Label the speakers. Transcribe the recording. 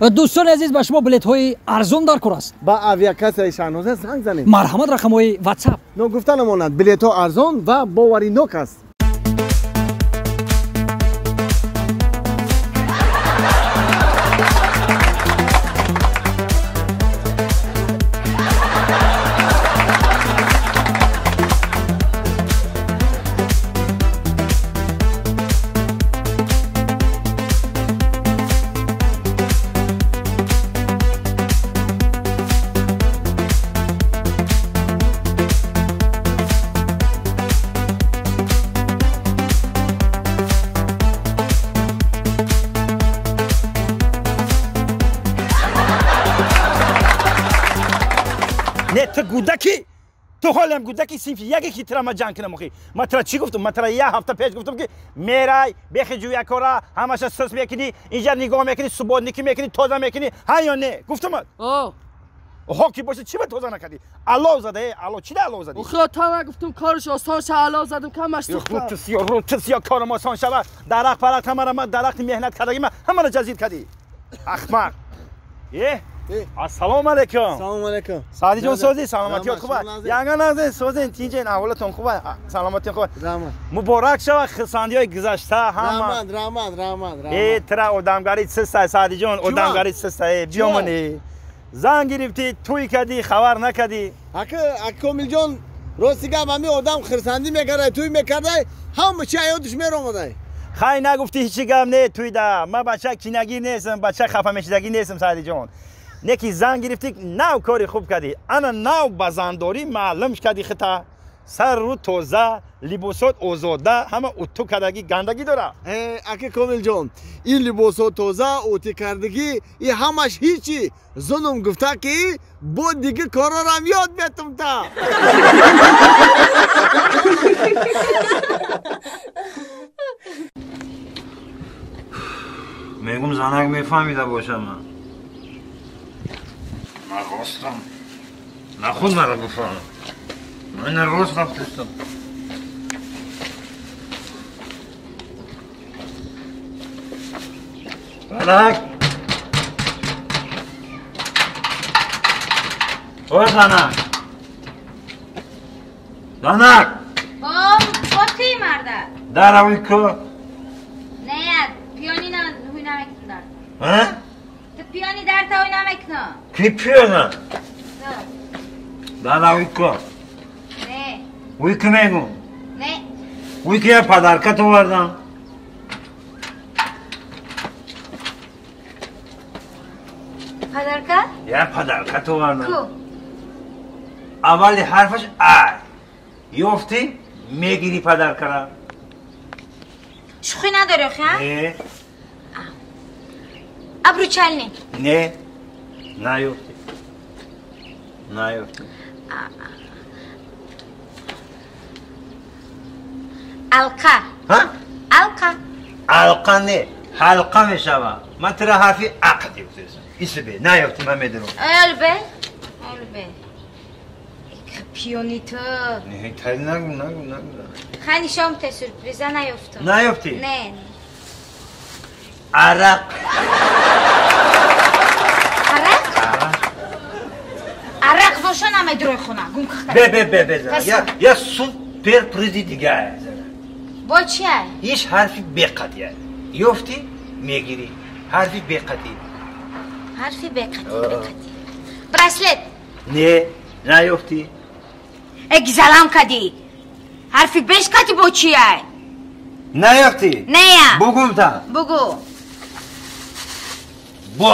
Speaker 1: дӯстони азиз ба шумо билетҳои арзон дар кор аст.
Speaker 2: Ба авиакассаи шаҳнозе занг занед
Speaker 1: марҳамат рақамҳои ватсап
Speaker 2: ногуфта намонад билетҳо арзон ва боваринок аст
Speaker 3: نه تو گودکی. تو حالم گودکی سیف یکی کی ترا ما جان کنم اخی ما ترا چی گفتم؟ ما ترا یه هفته پیش گفتم که میرای بخی جویا کورا همش سس می‌کنی اینجا نگاه می‌کنی سبود نکی می‌کنی تازه می‌کنی. ها یا نه؟ گفتم
Speaker 1: آه
Speaker 3: هاکی باشه؟ چی به توزه نکردی؟ الله زده؟ الله چی ده الله زدی؟ اخی
Speaker 1: تا گفتم کارش آسان شه الله زدم کمش
Speaker 3: تو خود تسیا رو تسیا کارم آسان شوه درخت پرخت همه را من درخت مهنت کردگی من همه را جزید کردی. احمق یه سلام علیکم
Speaker 2: سلام علیکم
Speaker 3: سعدی جان سوزی سلامتی خوب یانگا نازن سوزن تینجن احوالتون خوب سلامتی خوب
Speaker 2: رحمت
Speaker 3: مبارک شوا خسندی های گذشته هم رحمت
Speaker 2: رحمت رحمت ای
Speaker 3: ترا ادمگاری سستا سعدی جان ادمگاری سستا بیامونی زنگ گرفتی توی کدی خبر نکدی
Speaker 2: اکه اک کامل جان گم گفت همی ادم خرسندی می‌کرده توی می‌کرده همه چی ایادش میرومده
Speaker 3: خیلی نگفتی هیچی گم نه توی ده ما بچه کینگی نیستم بچه خفه میشیدگی نیستم سعدی جان ки занг гирифтӣ нав кори хуб кардӣ ана нав ба зандорӣ маълум кардӣ хита сарру тоза либосот озода ҳама уту кардагӣ гандагӣ дора
Speaker 2: Э, ака комилҷон ин либосҳо тоза отӣ кардагӣ и ҳамаш ҳичи зунум гуфта ки бо дигар корорам ёд метум та
Speaker 4: мегум занак мефаҳмида бошам ман رستم نخود مرا بفهم من روز رفتستم فلک اوه زنک زنک
Speaker 5: آم بطه مرده
Speaker 4: در اوی که
Speaker 5: نه پیانی نه هوی نمک در تا اینا مکنا
Speaker 4: کیپیونا دادا ویکو
Speaker 5: نه.
Speaker 4: ویک میگو؟
Speaker 5: نه.
Speaker 4: ویک یا پدرکا تو وردم
Speaker 5: پدرکا
Speaker 4: یا پدرکا تو وردم اولی حرفش ای. یفتی میگیری پدرکا را.
Speaker 5: شوخی نداره خیلی؟ Обручальный.
Speaker 4: Не, на юрте. На юрте.
Speaker 5: Алка.
Speaker 4: А?
Speaker 5: Алка.
Speaker 4: Alka ne? Halka mı şava? Matra harfi ak diyorsun. İsi be, ne yaptın Mehmet'in o?
Speaker 5: Öyle be. Öyle
Speaker 4: Ne? Tayin ne gün, ne gün, ne gün.
Speaker 5: Hani şom te sürprize ne yaptın?
Speaker 4: Ne yaptın?
Speaker 5: Ne?
Speaker 4: Arak.
Speaker 5: عرق باشه نمیدروی خونه گم бе
Speaker 4: бе бе бе Пес- я я суперпризи дигаe
Speaker 5: با چیه؟
Speaker 4: иш ҳарфи беқатия ёфтӣ мегирӣ ҳарфи беқатӣ
Speaker 5: حرفی بقتی آه. بقتی برسلت
Speaker 4: не наёфтӣ
Speaker 5: اگزلم کدی حرفی بش کتی با چیه؟
Speaker 4: наёфтӣ
Speaker 5: نه
Speaker 4: бугумта
Speaker 5: بگو
Speaker 4: бо